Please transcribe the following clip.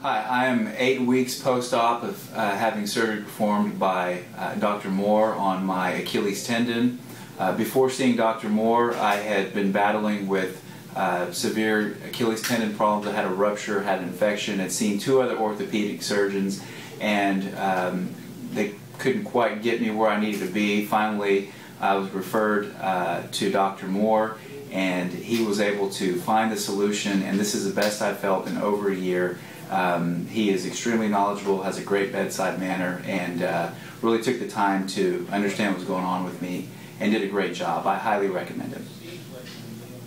Hi, I am eight weeks post-op of uh, having surgery performed by uh, Dr. Moore on my Achilles tendon. Uh, before seeing Dr. Moore, I had been battling with uh, severe Achilles tendon problems. I had a rupture, had an infection, had seen two other orthopedic surgeons, and um, they couldn't quite get me where I needed to be. Finally, I was referred uh, to Dr. Moore, and he was able to find the solution, and this is the best I've felt in over a year. Um, he is extremely knowledgeable, has a great bedside manner, and uh, really took the time to understand what was going on with me and did a great job. I highly recommend him.